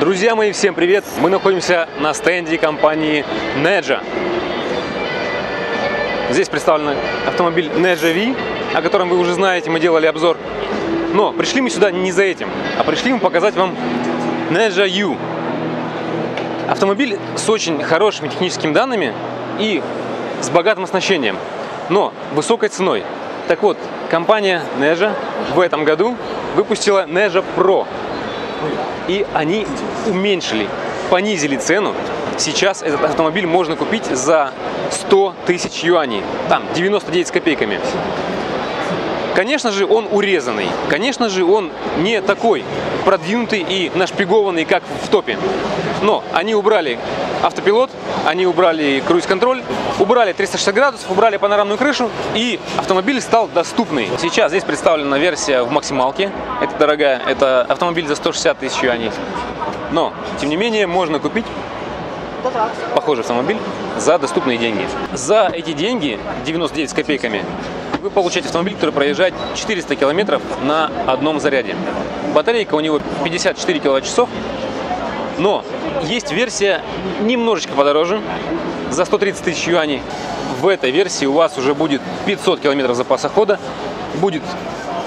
Друзья мои, всем привет! Мы находимся на стенде компании Neja. Здесь представлен автомобиль Neja V, о котором вы уже знаете, мы делали обзор. Но пришли мы сюда не за этим, а пришли мы показать вам Neja U. Автомобиль с очень хорошими техническими данными и с богатым оснащением, но высокой ценой. Так вот, компания Neja в этом году выпустила Neja Pro. И они уменьшили, понизили цену. Сейчас этот автомобиль можно купить за 100 тысяч юаней. Там 99 с копейками. Конечно же, он урезанный. Конечно же, он не такой продвинутый и нашпигованный, как в топе. Но они убрали автопилот, они убрали круиз-контроль, убрали 360 градусов, убрали панорамную крышу, и автомобиль стал доступный. Сейчас здесь представлена версия в максималке. Это дорогая, это автомобиль за 160 тысяч юаней. Но, тем не менее, можно купить похожий автомобиль за доступные деньги. За эти деньги, 99 с копейками, вы получаете автомобиль, который проезжает 400 километров на одном заряде. Батарейка у него 54 киловатт-часов, но есть версия немножечко подороже, за 130 тысяч юаней. В этой версии у вас уже будет 500 километров запаса хода, будет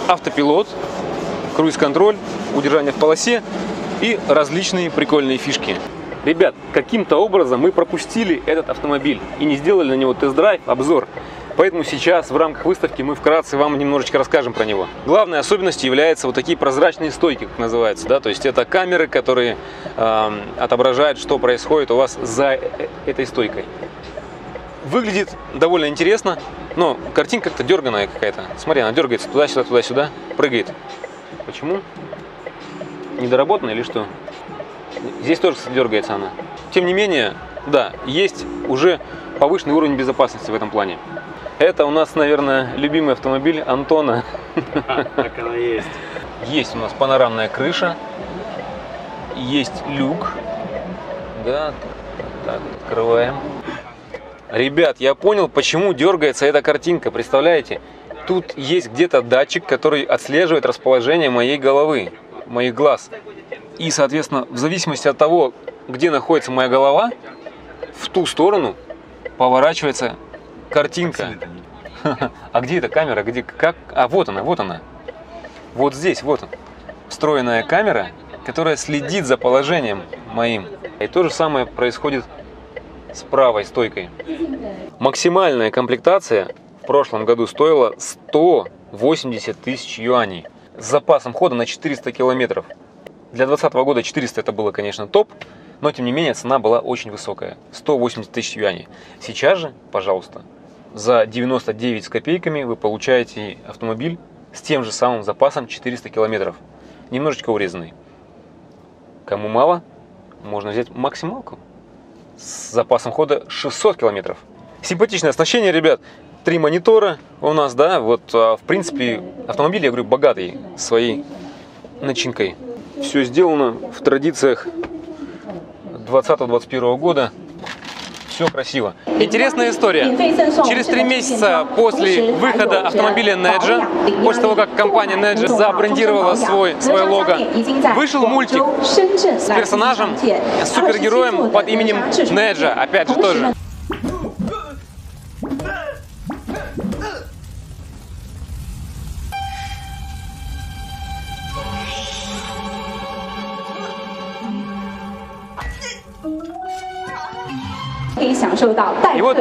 автопилот, круиз-контроль, удержание в полосе и различные прикольные фишки. Ребят, каким-то образом мы пропустили этот автомобиль и не сделали на него тест-драйв, обзор. Поэтому сейчас в рамках выставки мы вкратце вам немножечко расскажем про него. Главной особенностью являются вот такие прозрачные стойки, как называется. Да? То есть это камеры, которые э, отображают, что происходит у вас за э, этой стойкой. Выглядит довольно интересно, но картинка как-то дерганая какая-то. Смотри, она дергается туда-сюда, туда-сюда, прыгает. Почему? Недоработана или что? Здесь тоже дергается она. Тем не менее, да, есть уже повышенный уровень безопасности в этом плане. Это у нас, наверное, любимый автомобиль Антона. Так оно есть. Есть у нас панорамная крыша, есть люк. Да, так, открываем. Ребят, я понял, почему дергается эта картинка, представляете? Тут есть где-то датчик, который отслеживает расположение моей головы, моих глаз. И, соответственно, в зависимости от того, где находится моя голова, в ту сторону поворачивается картинка. А где эта камера? Где, как? А вот она, вот она. Вот здесь, вот он. Встроенная камера, которая следит за положением моим. И то же самое происходит с правой стойкой. Максимальная комплектация в прошлом году стоила 180 тысяч юаней с запасом хода на 400 километров. Для 2020 года 400 это было, конечно, топ, но тем не менее цена была очень высокая. 180 тысяч юаней. Сейчас же, пожалуйста, за 99 с копейками вы получаете автомобиль с тем же самым запасом 400 километров. Немножечко урезанный. Кому мало, можно взять максималку с запасом хода 600 километров. Симпатичное оснащение, ребят. Три монитора у нас, да, вот, а, в принципе, автомобиль, я говорю, богатый своей начинкой. Все сделано в традициях 20-21 года все красиво. Интересная история. Через три месяца после выхода автомобиля Неджа, после того, как компания Неджа забрендировала свой, свое лого, вышел мультик с персонажем, с супергероем под именем Неджа, опять же тоже. И вот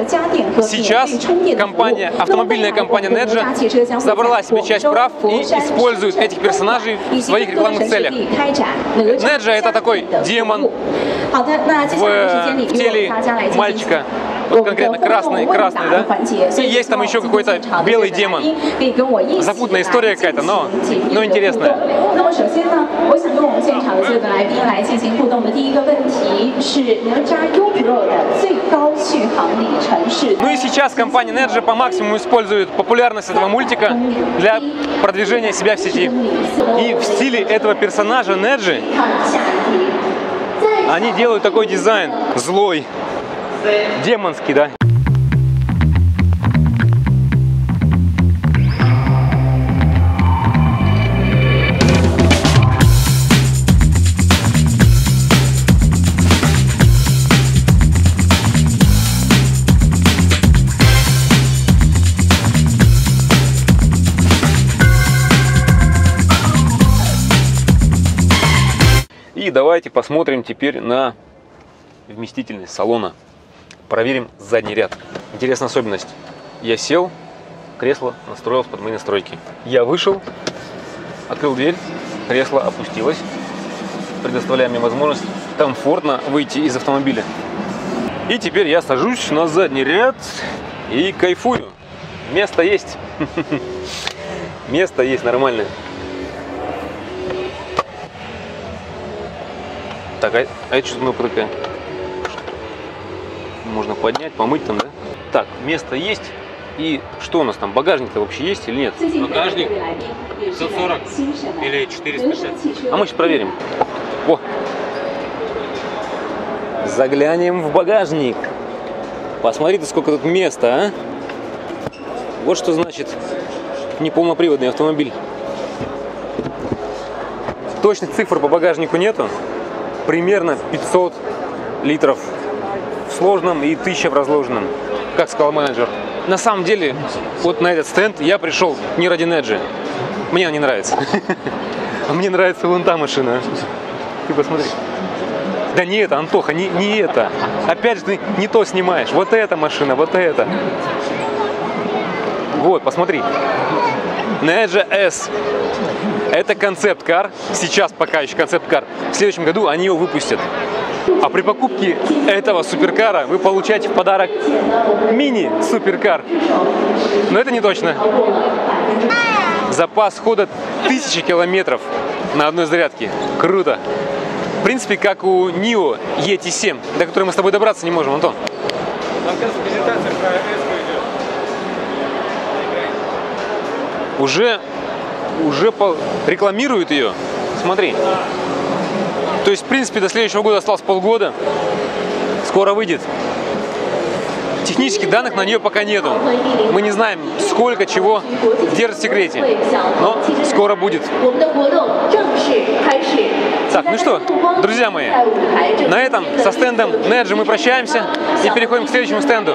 сейчас компания, автомобильная компания Neja забрала себе часть прав и использует этих персонажей в своих рекламных целях. Неджа это такой демон в, теле мальчика. Вот конкретно красный, красный, да? И есть там еще какой-то белый демон. Запутанная история какая-то, но, но интересная. Ну и сейчас компания Nergy по максимуму использует популярность этого мультика для продвижения себя в сети. И в стиле этого персонажа Nergy они делают такой дизайн злой, Демонский, да. И давайте посмотрим теперь на вместительность салона. Проверим задний ряд. Интересная особенность. Я сел, кресло настроилось под мои настройки. Я вышел, открыл дверь, кресло опустилось, предоставляя мне возможность комфортно выйти из автомобиля. И теперь я сажусь на задний ряд и кайфую. Место есть. Место есть нормальное. Так, а, а это что кнопка такая? Можно поднять, помыть там, да? Так, место есть. И что у нас там? Багажник-то вообще есть или нет? Багажник 540 или 460. А мы сейчас проверим. О! Заглянем в багажник. Посмотрите, сколько тут места, а? Вот что значит неполноприводный автомобиль. Точных цифр по багажнику нету. Примерно 500 литров в сложном и 1000 в разложенном, как сказал менеджер. На самом деле, вот на этот стенд я пришел не ради Неджи. Мне она не нравится. А мне нравится вон та машина. Ты посмотри. Да не это, Антоха, не, не это. Опять же, ты не то снимаешь. Вот эта машина, вот эта. Вот, посмотри. Неджа S. Это концепт-кар. Сейчас пока еще концепт-кар. В следующем году они его выпустят. А при покупке этого суперкара вы получаете в подарок мини-суперкар. Но это не точно. Запас хода 1000 километров на одной зарядке. Круто. В принципе, как у NIO ET7, до которой мы с тобой добраться не можем, Антон. Там сейчас презентация про S идет. Уже, уже по- рекламируют ее. Смотри. То есть, в принципе, до следующего года осталось полгода. Скоро выйдет. Технических данных на нее пока нету. Мы не знаем, сколько чего держит в секрете. Но скоро будет. Так, ну что, друзья мои, на этом со стендом Неджи мы прощаемся и переходим к следующему стенду.